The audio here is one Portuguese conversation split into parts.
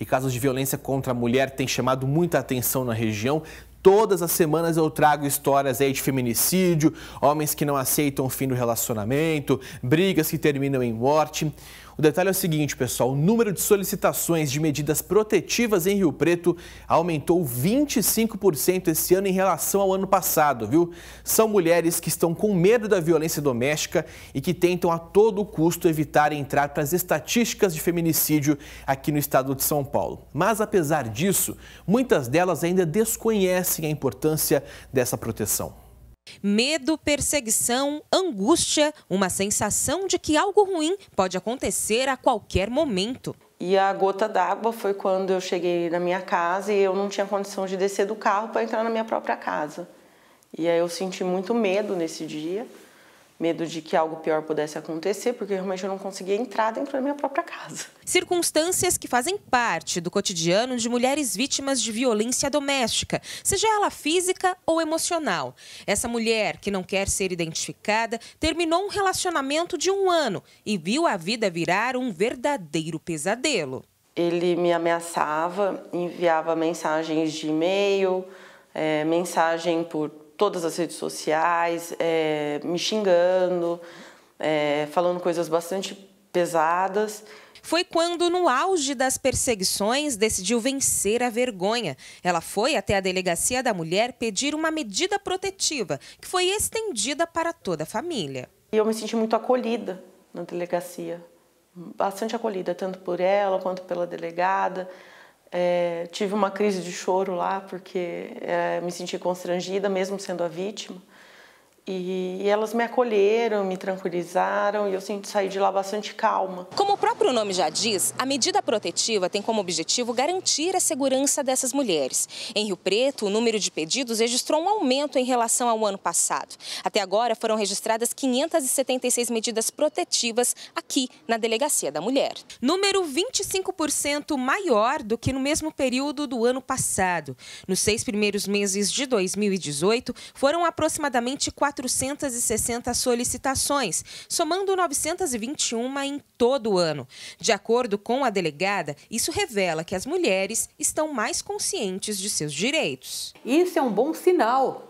E casos de violência contra a mulher têm chamado muita atenção na região. Todas as semanas eu trago histórias aí de feminicídio, homens que não aceitam o fim do relacionamento, brigas que terminam em morte. O detalhe é o seguinte, pessoal: o número de solicitações de medidas protetivas em Rio Preto aumentou 25% esse ano em relação ao ano passado, viu? São mulheres que estão com medo da violência doméstica e que tentam a todo custo evitar entrar para as estatísticas de feminicídio aqui no estado de São Paulo. Mas apesar disso, muitas delas ainda desconhecem a importância dessa proteção. Medo, perseguição, angústia, uma sensação de que algo ruim pode acontecer a qualquer momento. E a gota d'água foi quando eu cheguei na minha casa e eu não tinha condição de descer do carro para entrar na minha própria casa. E aí eu senti muito medo nesse dia medo de que algo pior pudesse acontecer, porque realmente eu não conseguia entrar dentro da minha própria casa. Circunstâncias que fazem parte do cotidiano de mulheres vítimas de violência doméstica, seja ela física ou emocional. Essa mulher, que não quer ser identificada, terminou um relacionamento de um ano e viu a vida virar um verdadeiro pesadelo. Ele me ameaçava, enviava mensagens de e-mail, é, mensagem por todas as redes sociais, é, me xingando, é, falando coisas bastante pesadas. Foi quando, no auge das perseguições, decidiu vencer a vergonha. Ela foi até a delegacia da mulher pedir uma medida protetiva, que foi estendida para toda a família. E eu me senti muito acolhida na delegacia, bastante acolhida, tanto por ela quanto pela delegada. É, tive uma crise de choro lá porque é, me senti constrangida, mesmo sendo a vítima. E, elas me acolheram, me tranquilizaram e eu sinto sair de lá bastante calma. Como o próprio nome já diz, a medida protetiva tem como objetivo garantir a segurança dessas mulheres. Em Rio Preto, o número de pedidos registrou um aumento em relação ao ano passado. Até agora foram registradas 576 medidas protetivas aqui na Delegacia da Mulher. Número 25% maior do que no mesmo período do ano passado. Nos seis primeiros meses de 2018, foram aproximadamente 4 460 solicitações, somando 921 em todo o ano. De acordo com a delegada, isso revela que as mulheres estão mais conscientes de seus direitos. Isso é um bom sinal,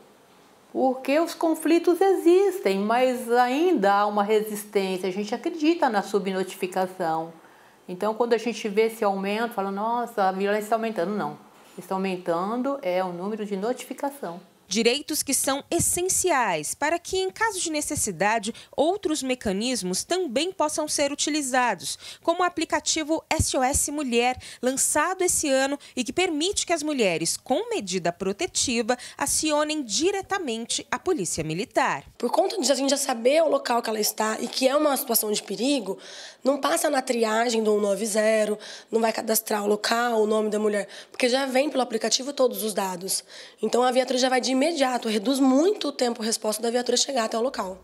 porque os conflitos existem, mas ainda há uma resistência. A gente acredita na subnotificação. Então, quando a gente vê esse aumento, fala, nossa, a violência está aumentando. Não, está aumentando é o número de notificação. Direitos que são essenciais para que, em caso de necessidade, outros mecanismos também possam ser utilizados, como o aplicativo SOS Mulher, lançado esse ano e que permite que as mulheres com medida protetiva acionem diretamente a Polícia Militar. Por conta de a gente já saber o local que ela está e que é uma situação de perigo, não passa na triagem do 190, não vai cadastrar o local, o nome da mulher, porque já vem pelo aplicativo todos os dados. Então a viatura já vai de imediato, reduz muito o tempo resposta da viatura chegar até o local.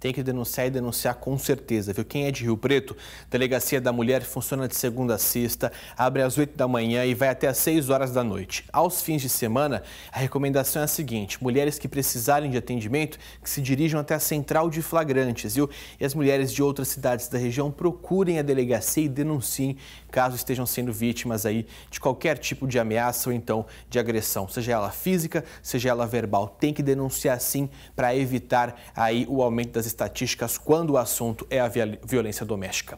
Tem que denunciar e denunciar com certeza, viu? Quem é de Rio Preto, Delegacia da Mulher funciona de segunda a sexta, abre às 8 da manhã e vai até às 6 horas da noite. Aos fins de semana, a recomendação é a seguinte: mulheres que precisarem de atendimento, que se dirijam até a central de flagrantes, viu? E as mulheres de outras cidades da região procurem a delegacia e denunciem caso estejam sendo vítimas aí de qualquer tipo de ameaça ou então de agressão, seja ela física, seja ela verbal. Tem que denunciar sim para evitar aí o aumento das estatísticas quando o assunto é a violência doméstica.